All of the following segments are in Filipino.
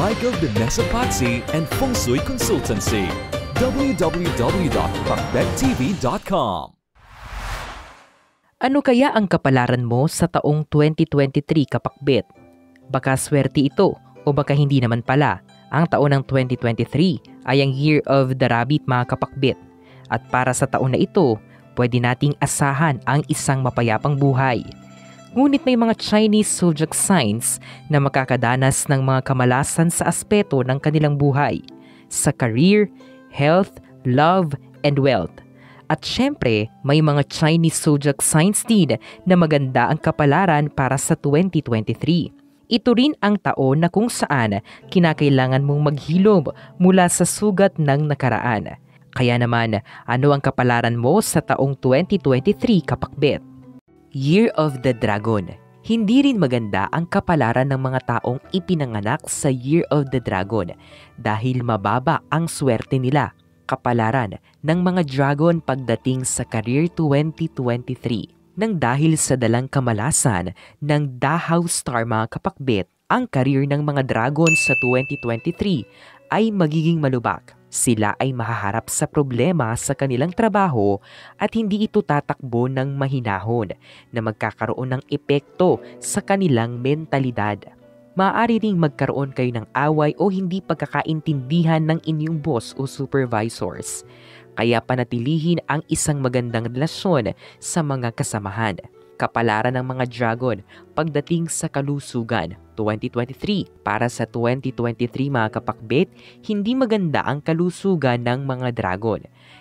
Michael de Mesapatsi and Feng Shui Consultancy. www.pakbettv.com Ano kaya ang kapalaran mo sa taong 2023 kapakbet? Baka swerte ito o baka hindi naman pala. Ang taon ng 2023 ay ang Year of the Rabbit mga kapakbet. At para sa taon na ito, pwede nating asahan ang isang mapayapang buhay. Ngunit may mga Chinese zodiac signs na makakadanas ng mga kamalasan sa aspeto ng kanilang buhay, sa career, health, love, and wealth. At syempre, may mga Chinese zodiac signs din na maganda ang kapalaran para sa 2023. Ito rin ang taon na kung saan kinakailangan mong maghilom mula sa sugat ng nakaraan. Kaya naman, ano ang kapalaran mo sa taong 2023 kapakbet? Year of the Dragon hindi rin maganda ang kapalaran ng mga taong ipinanganak sa Year of the Dragon dahil mababa ang swerte nila kapalaran ng mga dragon pagdating sa career 2023 nang dahil sa dalang kamalasan ng Dahaw Star mga kapakbet, ang career ng mga dragon sa 2023 ay magiging malubak. Sila ay mahaharap sa problema sa kanilang trabaho at hindi ito tatakbo ng mahinahon na magkakaroon ng epekto sa kanilang mentalidad maaari ring magkaroon kayo ng away o hindi pagkakaintindihan ng inyong boss o supervisors. Kaya panatilihin ang isang magandang relasyon sa mga kasamahan. Kapalaran ng mga dragon pagdating sa kalusugan 2023. Para sa 2023 mga kapakbet, hindi maganda ang kalusugan ng mga dragon.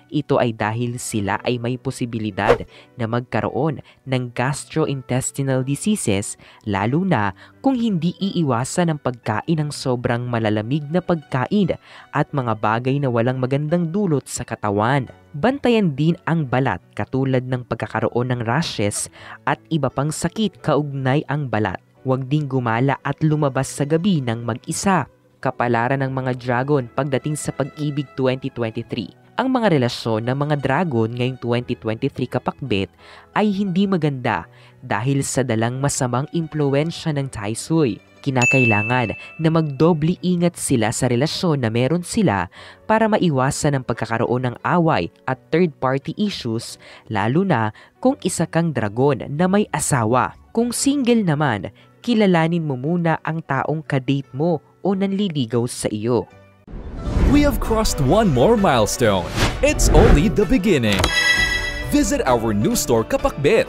Ito ay dahil sila ay may posibilidad na magkaroon ng gastrointestinal diseases lalo na kung hindi iiwasan ang pagkain ng sobrang malalamig na pagkain at mga bagay na walang magandang dulot sa katawan. Bantayan din ang balat katulad ng pagkakaroon ng rashes at iba pang sakit kaugnay ang balat. Huwag ding gumala at lumabas sa gabi ng mag-isa. Kapalaran ng mga dragon pagdating sa pag-ibig 2023 ang mga relasyon ng mga dragon ngayong 2023 kapakbet ay hindi maganda dahil sa dalang masamang impluensya ng Taisui. Kinakailangan na magdoble ingat sila sa relasyon na meron sila para maiwasan ang pagkakaroon ng away at third-party issues lalo na kung isa kang dragon na may asawa. Kung single naman, kilalanin mo muna ang taong kadate mo o nanliligaw sa iyo. We have crossed one more milestone. It's only the beginning. Visit our new store Kapakbit.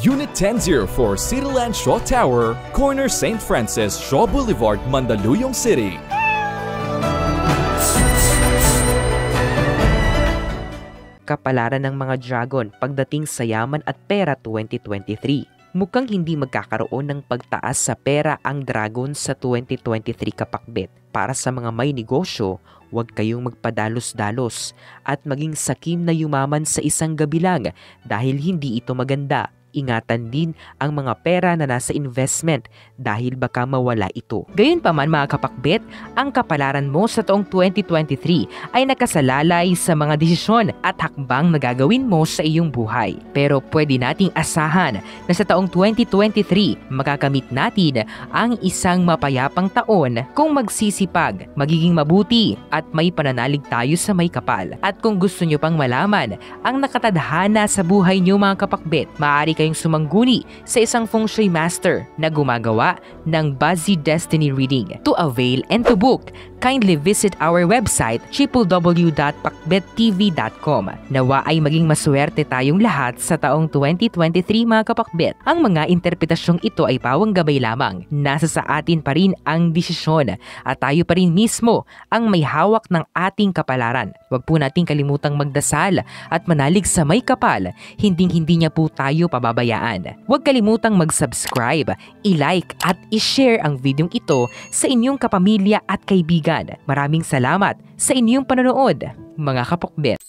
Unit 1004 Cityland Shaw Tower, corner St. Francis Shaw Boulevard, Mandaluyong City. Kapalaran ng mga dragon pagdating sa yaman at pera 2023. Mukhang hindi magkakaroon ng pagtaas sa pera ang dragon sa 2023 kapakbet. Para sa mga may negosyo, huwag kayong magpadalos-dalos at maging sakim na yumaman sa isang gabi lang dahil hindi ito maganda ingatan din ang mga pera na nasa investment dahil baka mawala ito. Gayunpaman mga kapakbet, ang kapalaran mo sa taong 2023 ay nakasalalay sa mga desisyon at hakbang na gagawin mo sa iyong buhay. Pero pwede nating asahan na sa taong 2023 makakamit natin ang isang mapayapang taon kung magsisipag, magiging mabuti at may pananalig tayo sa may kapal. At kung gusto nyo pang malaman ang nakatadhana sa buhay nyo mga kapakbet, maaari kayong sumangguni sa isang feng shui master na gumagawa ng Buzzy Destiny Reading. To avail and to book, kindly visit our website www.pakbettv.com. Nawa ay maging maswerte tayong lahat sa taong 2023 mga kapakbet. Ang mga interpretasyong ito ay pawang gabay lamang. Nasa sa atin pa rin ang desisyon at tayo pa rin mismo ang may hawak ng ating kapalaran. Huwag po nating kalimutang magdasal at manalig sa may kapal. Hinding-hindi niya po tayo pababayaan. Huwag kalimutang mag-subscribe, i-like at i-share ang videong ito sa inyong kapamilya at kaibigan. Maraming salamat sa inyong panonood, mga kapokbet.